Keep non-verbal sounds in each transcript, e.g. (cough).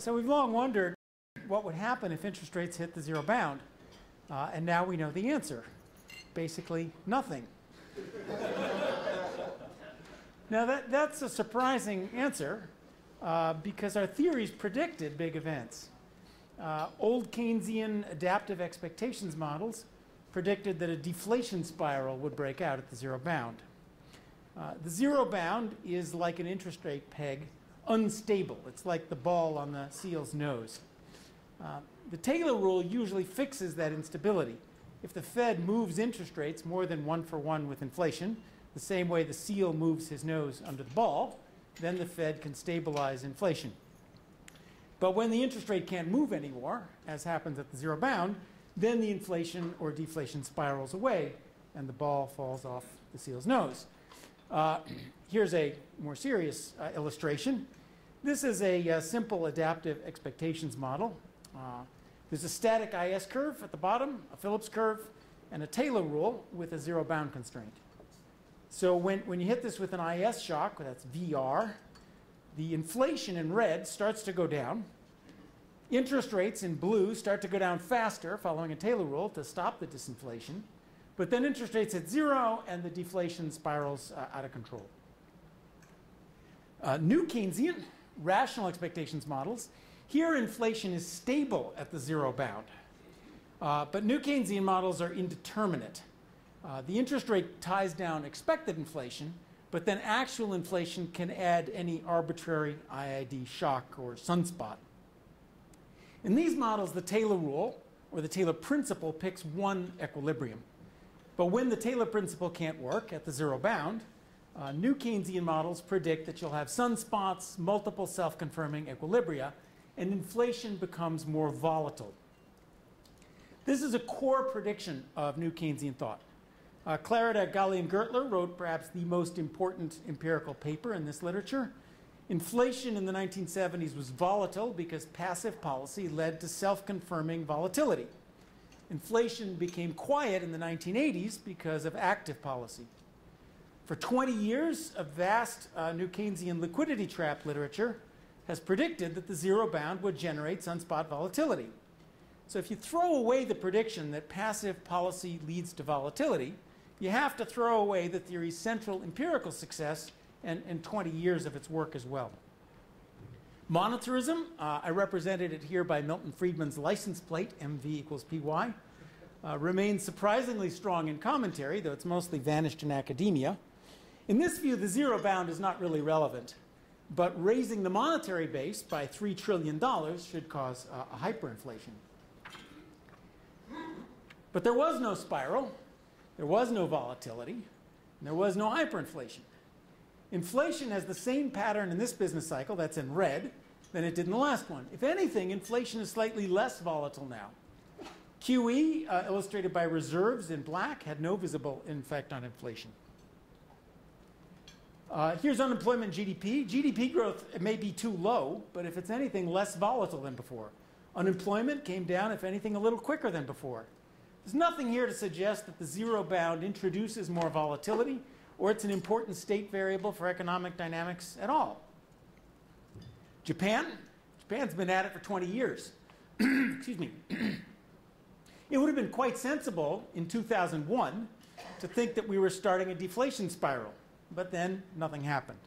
So we've long wondered what would happen if interest rates hit the zero bound. Uh, and now we know the answer. Basically, nothing. (laughs) now, that, that's a surprising answer uh, because our theories predicted big events. Uh, old Keynesian adaptive expectations models predicted that a deflation spiral would break out at the zero bound. Uh, the zero bound is like an interest rate peg, unstable. It's like the ball on the seal's nose. Uh, the Taylor rule usually fixes that instability. If the Fed moves interest rates more than one for one with inflation, the same way the seal moves his nose under the ball, then the Fed can stabilize inflation. But when the interest rate can't move anymore, as happens at the zero bound, then the inflation or deflation spirals away and the ball falls off the seal's nose. Uh, (clears throat) here's a more serious uh, illustration. This is a uh, simple adaptive expectations model. Uh, there's a static IS curve at the bottom, a Phillips curve, and a Taylor rule with a zero bound constraint. So when, when you hit this with an IS shock, that's VR, the inflation in red starts to go down. Interest rates in blue start to go down faster following a Taylor rule to stop the disinflation. But then interest rates hit zero and the deflation spirals uh, out of control. Uh, new Keynesian rational expectations models here, inflation is stable at the zero bound. Uh, but new Keynesian models are indeterminate. Uh, the interest rate ties down expected inflation, but then actual inflation can add any arbitrary IID shock or sunspot. In these models, the Taylor rule or the Taylor principle picks one equilibrium. But when the Taylor principle can't work at the zero bound, uh, new Keynesian models predict that you'll have sunspots, multiple self confirming equilibria, and inflation becomes more volatile. This is a core prediction of new Keynesian thought. Uh, Clarida, and Gertler wrote perhaps the most important empirical paper in this literature. Inflation in the 1970s was volatile because passive policy led to self confirming volatility. Inflation became quiet in the 1980s because of active policy. For 20 years, a vast uh, new Keynesian liquidity trap literature has predicted that the zero bound would generate sunspot volatility. So if you throw away the prediction that passive policy leads to volatility, you have to throw away the theory's central empirical success and, and 20 years of its work as well. Monetarism, uh, I represented it here by Milton Friedman's license plate, MV equals PY, uh, remains surprisingly strong in commentary, though it's mostly vanished in academia. In this view, the zero bound is not really relevant. But raising the monetary base by $3 trillion should cause uh, a hyperinflation. But there was no spiral, there was no volatility, and there was no hyperinflation. Inflation has the same pattern in this business cycle, that's in red, than it did in the last one. If anything, inflation is slightly less volatile now. QE, uh, illustrated by reserves in black, had no visible effect on inflation. Uh, here's unemployment GDP. GDP growth may be too low, but if it's anything, less volatile than before. Unemployment came down, if anything, a little quicker than before. There's nothing here to suggest that the zero bound introduces more volatility or it's an important state variable for economic dynamics at all. Japan? Japan's been at it for 20 years. (clears throat) Excuse me. it would have been quite sensible in 2001 to think that we were starting a deflation spiral but then nothing happened.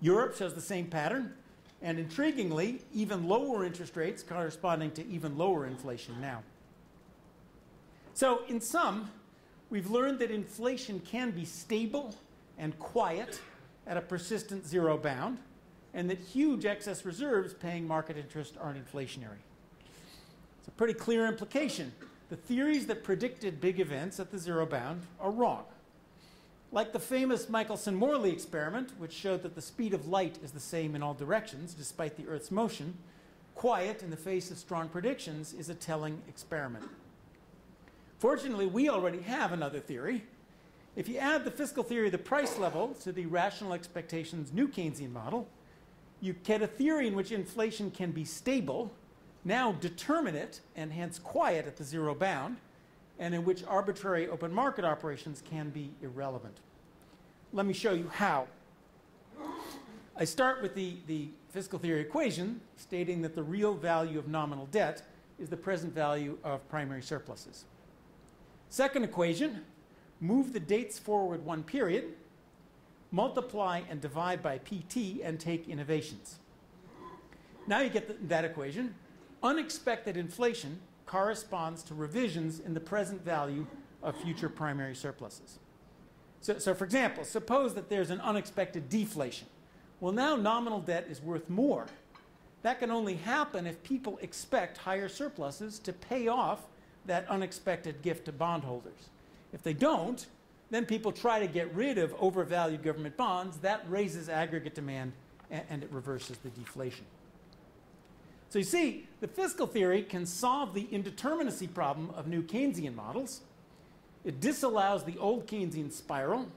Europe shows the same pattern, and intriguingly, even lower interest rates corresponding to even lower inflation now. So, in sum, we've learned that inflation can be stable and quiet at a persistent zero bound, and that huge excess reserves paying market interest aren't inflationary. It's a pretty clear implication. The theories that predicted big events at the zero bound are wrong. Like the famous Michelson-Morley experiment, which showed that the speed of light is the same in all directions despite the Earth's motion, quiet in the face of strong predictions is a telling experiment. Fortunately, we already have another theory. If you add the fiscal theory of the price level to the rational expectations new Keynesian model, you get a theory in which inflation can be stable, now determinate, and hence quiet at the zero bound, and in which arbitrary open market operations can be irrelevant. Let me show you how. I start with the, the fiscal theory equation stating that the real value of nominal debt is the present value of primary surpluses. Second equation, move the dates forward one period, multiply and divide by PT, and take innovations. Now you get the, that equation. Unexpected inflation corresponds to revisions in the present value of future primary surpluses. So, so, for example, suppose that there's an unexpected deflation. Well, now nominal debt is worth more. That can only happen if people expect higher surpluses to pay off that unexpected gift to bondholders. If they don't, then people try to get rid of overvalued government bonds. That raises aggregate demand and, and it reverses the deflation. So you see, the fiscal theory can solve the indeterminacy problem of new Keynesian models. It disallows the old Keynesian spiral,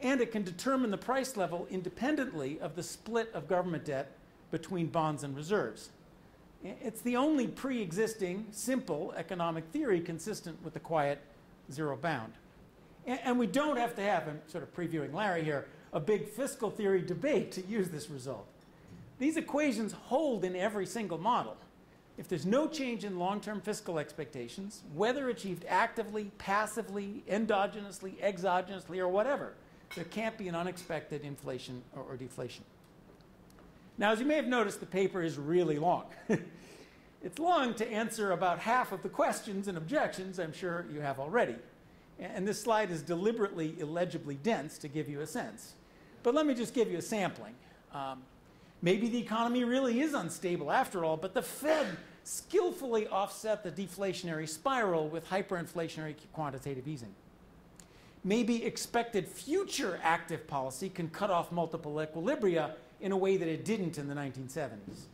and it can determine the price level independently of the split of government debt between bonds and reserves. It's the only pre existing, simple economic theory consistent with the quiet zero bound. And we don't have to have, I'm sort of previewing Larry here, a big fiscal theory debate to use this result. These equations hold in every single model. If there's no change in long-term fiscal expectations, whether achieved actively, passively, endogenously, exogenously, or whatever, there can't be an unexpected inflation or, or deflation. Now, as you may have noticed, the paper is really long. (laughs) it's long to answer about half of the questions and objections I'm sure you have already. And this slide is deliberately illegibly dense to give you a sense. But let me just give you a sampling. Um, Maybe the economy really is unstable after all, but the Fed skillfully offset the deflationary spiral with hyperinflationary quantitative easing. Maybe expected future active policy can cut off multiple equilibria in a way that it didn't in the 1970s.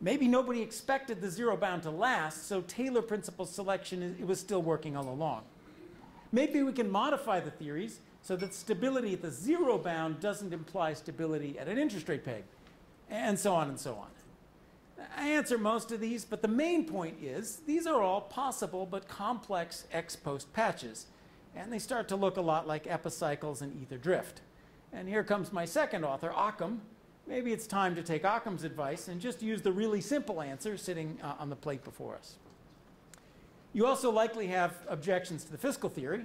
Maybe nobody expected the zero bound to last, so Taylor principle selection it was still working all along. Maybe we can modify the theories so that stability at the zero bound doesn't imply stability at an interest rate peg and so on and so on. I answer most of these, but the main point is these are all possible but complex ex post patches, and they start to look a lot like epicycles and ether drift. And here comes my second author, Occam. Maybe it's time to take Occam's advice and just use the really simple answer sitting uh, on the plate before us. You also likely have objections to the fiscal theory.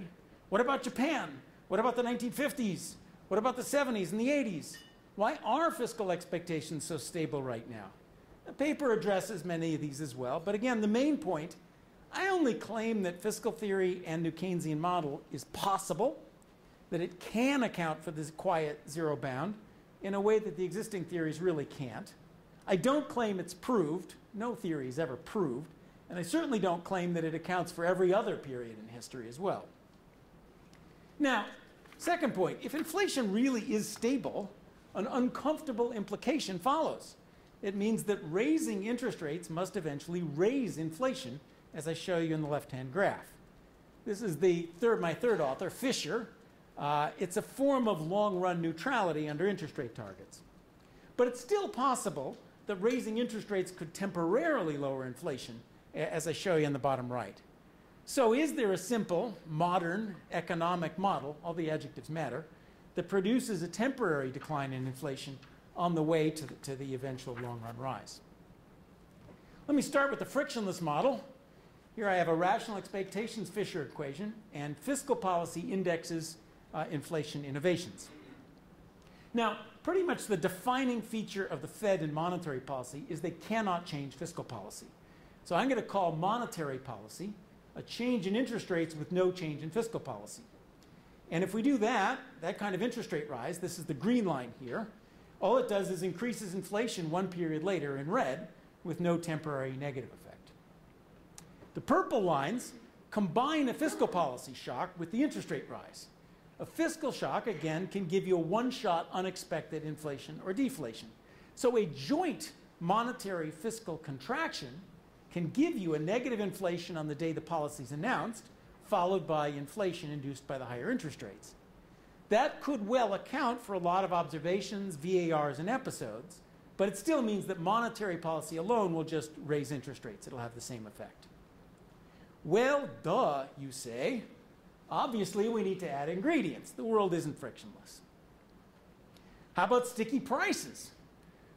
What about Japan? What about the 1950s? What about the 70s and the 80s? Why are fiscal expectations so stable right now? The paper addresses many of these as well, but again, the main point I only claim that fiscal theory and New Keynesian model is possible, that it can account for this quiet zero bound in a way that the existing theories really can't. I don't claim it's proved. No theory is ever proved. And I certainly don't claim that it accounts for every other period in history as well. Now, second point if inflation really is stable, an uncomfortable implication follows. It means that raising interest rates must eventually raise inflation, as I show you in the left-hand graph. This is the third, my third author, Fisher. Uh, it's a form of long-run neutrality under interest rate targets. But it's still possible that raising interest rates could temporarily lower inflation, as I show you in the bottom right. So is there a simple, modern economic model, all the adjectives matter, that produces a temporary decline in inflation on the way to the, to the eventual long run rise. Let me start with the frictionless model. Here I have a rational expectations Fisher equation and fiscal policy indexes uh, inflation innovations. Now, pretty much the defining feature of the Fed and monetary policy is they cannot change fiscal policy. So I'm going to call monetary policy a change in interest rates with no change in fiscal policy. And if we do that, that kind of interest rate rise, this is the green line here, all it does is increases inflation one period later in red with no temporary negative effect. The purple lines combine a fiscal policy shock with the interest rate rise. A fiscal shock, again, can give you a one-shot unexpected inflation or deflation. So a joint monetary fiscal contraction can give you a negative inflation on the day the policy is announced, followed by inflation induced by the higher interest rates. That could well account for a lot of observations, VARs, and episodes, but it still means that monetary policy alone will just raise interest rates. It'll have the same effect. Well, duh, you say. Obviously, we need to add ingredients. The world isn't frictionless. How about sticky prices?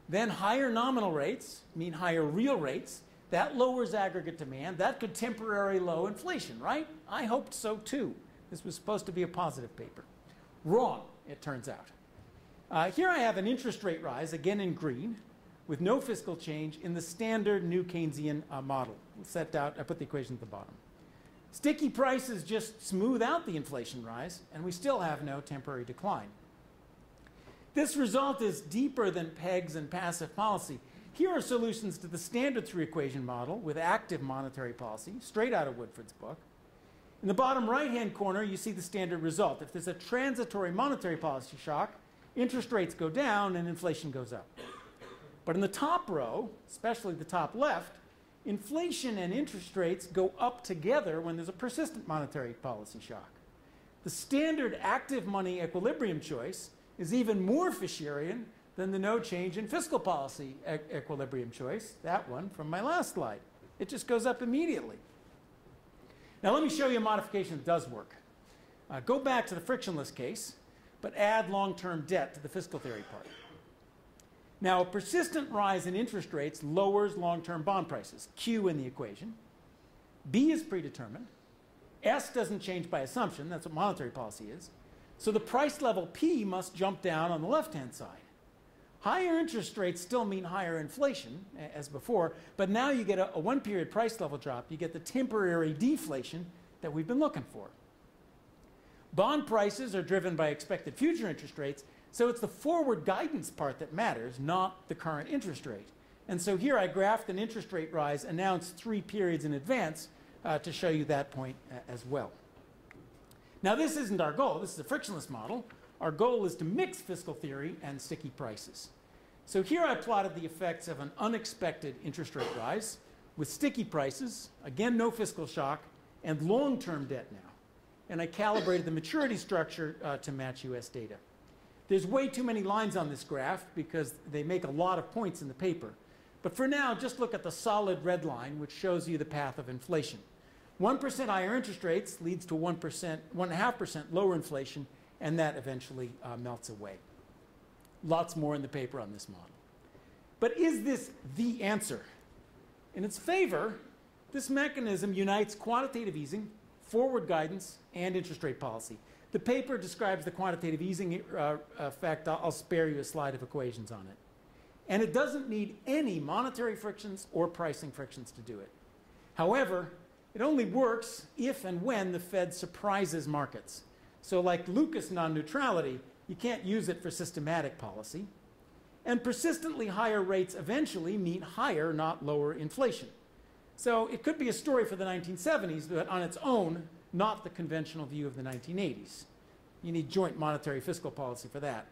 Then higher nominal rates mean higher real rates. That lowers aggregate demand. That could temporarily low inflation, right? I hoped so too. This was supposed to be a positive paper. Wrong, it turns out. Uh, here I have an interest rate rise, again in green, with no fiscal change in the standard new Keynesian uh, model. Set out, I put the equation at the bottom. Sticky prices just smooth out the inflation rise, and we still have no temporary decline. This result is deeper than pegs and passive policy. Here are solutions to the standard three equation model with active monetary policy, straight out of Woodford's book. In the bottom right hand corner, you see the standard result. If there's a transitory monetary policy shock, interest rates go down and inflation goes up. But in the top row, especially the top left, inflation and interest rates go up together when there's a persistent monetary policy shock. The standard active money equilibrium choice is even more Fisherian than the no change in fiscal policy e equilibrium choice, that one from my last slide. It just goes up immediately. Now let me show you a modification that does work. Uh, go back to the frictionless case, but add long-term debt to the fiscal theory part. Now, a persistent rise in interest rates lowers long-term bond prices, Q in the equation. B is predetermined. S doesn't change by assumption, that's what monetary policy is. So the price level P must jump down on the left-hand side. Higher interest rates still mean higher inflation, as before, but now you get a, a one period price level drop. You get the temporary deflation that we've been looking for. Bond prices are driven by expected future interest rates, so it's the forward guidance part that matters, not the current interest rate. And so here I graphed an interest rate rise announced three periods in advance uh, to show you that point uh, as well. Now, this isn't our goal. This is a frictionless model. Our goal is to mix fiscal theory and sticky prices. So here I plotted the effects of an unexpected interest rate rise with sticky prices, again, no fiscal shock, and long-term debt now. And I calibrated the maturity structure uh, to match US data. There's way too many lines on this graph because they make a lot of points in the paper. But for now, just look at the solid red line, which shows you the path of inflation. 1% higher interest rates leads to 1%, 1.5% lower inflation, and that eventually uh, melts away. Lots more in the paper on this model. But is this the answer? In its favor, this mechanism unites quantitative easing, forward guidance, and interest rate policy. The paper describes the quantitative easing uh, effect. I'll, I'll spare you a slide of equations on it. And it doesn't need any monetary frictions or pricing frictions to do it. However, it only works if and when the Fed surprises markets. So like Lucas non-neutrality, you can't use it for systematic policy. And persistently higher rates eventually mean higher, not lower inflation. So it could be a story for the 1970s, but on its own, not the conventional view of the 1980s. You need joint monetary fiscal policy for that.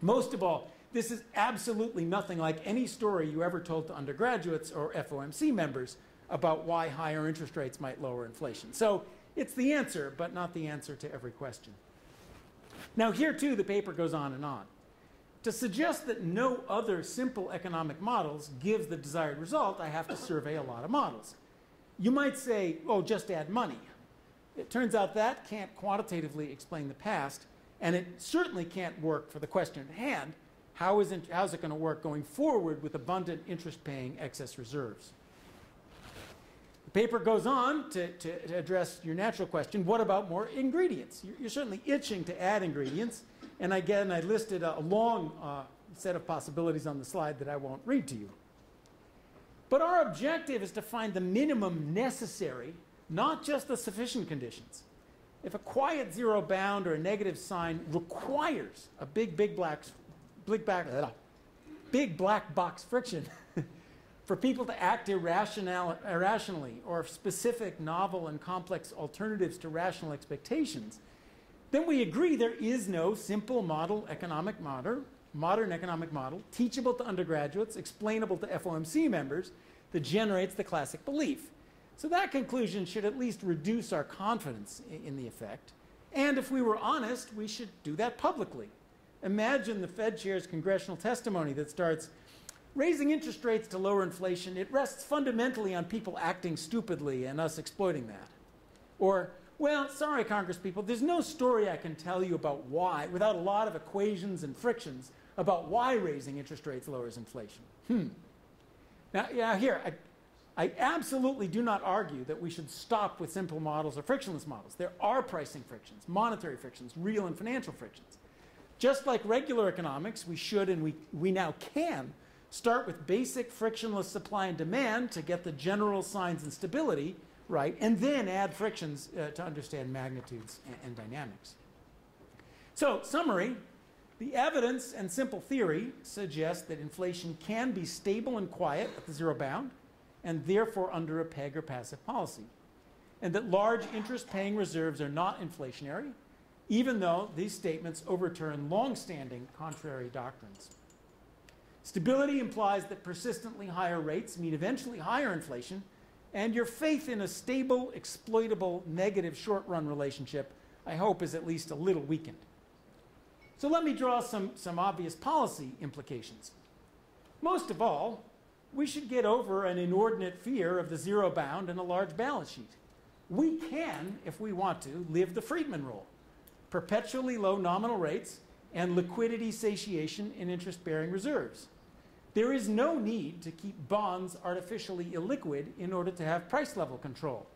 Most of all, this is absolutely nothing like any story you ever told to undergraduates or FOMC members about why higher interest rates might lower inflation. So it's the answer, but not the answer to every question. Now, here too, the paper goes on and on. To suggest that no other simple economic models give the desired result, I have to survey a lot of models. You might say, oh, just add money. It turns out that can't quantitatively explain the past, and it certainly can't work for the question at hand. How is it, it going to work going forward with abundant interest paying excess reserves? Paper goes on to, to, to, address your natural question what about more ingredients? You're, you're, certainly itching to add ingredients. And again, I listed a, long uh, set of possibilities on the slide that I won't read to you. But our objective is to find the minimum necessary, not just the sufficient conditions. If a quiet zero bound or a negative sign requires a big, big black, big, black, big black box friction, (laughs) for people to act irrationally or specific, novel, and complex alternatives to rational expectations, then we agree there is no simple model economic model, modern economic model, teachable to undergraduates, explainable to FOMC members, that generates the classic belief. So that conclusion should at least reduce our confidence in the effect. And if we were honest, we should do that publicly. Imagine the Fed chair's congressional testimony that starts, Raising interest rates to lower inflation, it rests fundamentally on people acting stupidly and us exploiting that. Or, well, sorry, Congresspeople, there's no story I can tell you about why, without a lot of equations and frictions, about why raising interest rates lowers inflation. Hmm. Now, yeah, here, I, I absolutely do not argue that we should stop with simple models or frictionless models. There are pricing frictions, monetary frictions, real and financial frictions. Just like regular economics, we should and we, we now can start with basic frictionless supply and demand to get the general signs and stability right, and then add frictions uh, to understand magnitudes and, and dynamics. So, summary the evidence and simple theory suggest that inflation can be stable and quiet at the zero bound, and therefore under a peg or passive policy, and that large interest paying reserves are not inflationary, even though these statements overturn long standing contrary doctrines. Stability implies that persistently higher rates mean eventually higher inflation, and your faith in a stable, exploitable, negative short run relationship, I hope, is at least a little weakened. So let me draw some, some obvious policy implications. Most of all, we should get over an inordinate fear of the zero bound and a large balance sheet. We can, if we want to, live the Friedman rule perpetually low nominal rates and liquidity satiation in interest bearing reserves. There is no need to keep bonds artificially illiquid in order to have price level control.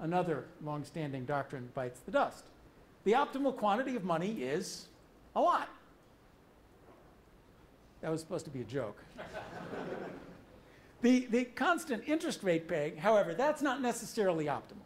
Another long standing doctrine bites the dust. The optimal quantity of money is a lot. That was supposed to be a joke. (laughs) the, the constant interest rate peg, however, that's not necessarily optimal.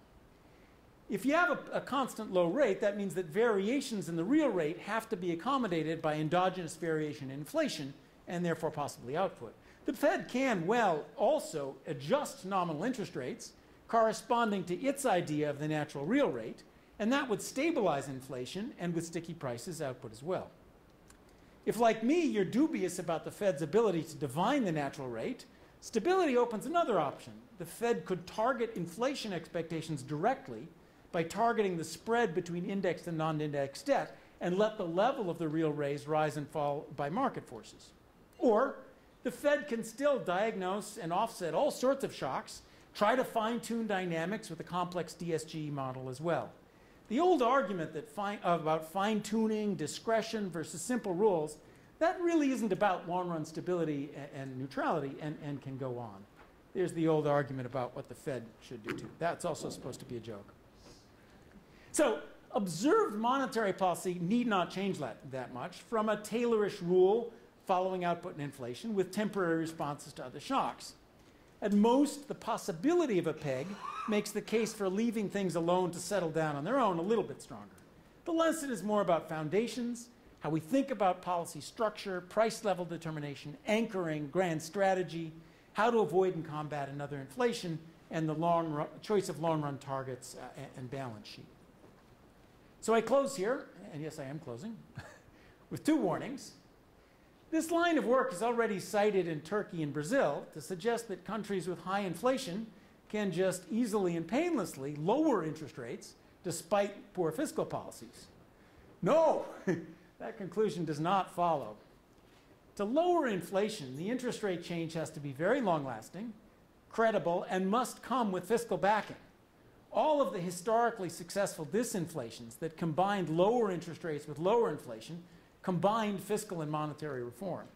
If you have a, a, constant low rate, that means that variations in the real rate have to be accommodated by endogenous variation in inflation and therefore possibly output. The Fed can well also adjust nominal interest rates corresponding to its idea of the natural real rate and that would stabilize inflation and with sticky prices output as well. If, like me, you're dubious about the Fed's ability to divine the natural rate, stability opens another option. The Fed could target inflation expectations directly by targeting the spread between indexed and non indexed debt and let the level of the real raise rise and fall by market forces. Or the Fed can still diagnose and offset all sorts of shocks, try to fine tune dynamics with a complex DSGE model as well. The old argument that fine, uh, about fine tuning, discretion versus simple rules, that really isn't about long run stability and, and neutrality and, and can go on. There's the old argument about what the Fed should do too. That's also supposed to be a joke. So, observed monetary policy need not change that, that much from a Taylorish rule following output and inflation with temporary responses to other shocks. At most, the possibility of a peg makes the case for leaving things alone to settle down on their own a little bit stronger. The lesson is more about foundations, how we think about policy structure, price level determination, anchoring, grand strategy, how to avoid and combat another inflation, and the long choice of long run targets uh, and balance sheet. So I close here, and yes, I am closing, (laughs) with two warnings. This line of work is already cited in Turkey and Brazil to suggest that countries with high inflation can just easily and painlessly lower interest rates despite poor fiscal policies. No, (laughs) that conclusion does not follow. To lower inflation, the interest rate change has to be very long lasting, credible, and must come with fiscal backing. All of the historically successful disinflations that combined lower interest rates with lower inflation combined fiscal and monetary reform.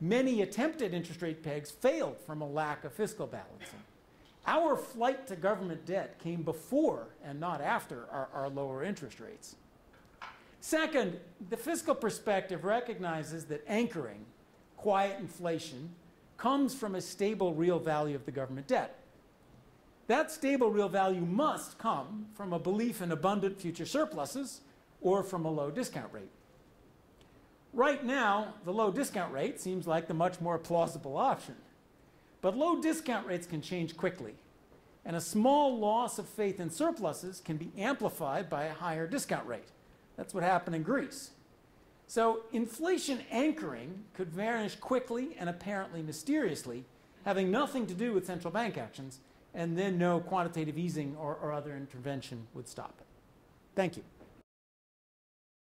Many attempted interest rate pegs failed from a lack of fiscal balancing. Our flight to government debt came before and not after our, our lower interest rates. Second, the fiscal perspective recognizes that anchoring quiet inflation comes from a stable real value of the government debt. That stable real value must come from a belief in abundant future surpluses or from a low discount rate. Right now, the low discount rate seems like the much more plausible option. But low discount rates can change quickly, and a small loss of faith in surpluses can be amplified by a higher discount rate. That's what happened in Greece. So, inflation anchoring could vanish quickly and apparently mysteriously, having nothing to do with central bank actions, and then no quantitative easing or, or other intervention would stop it. Thank you.